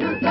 Santa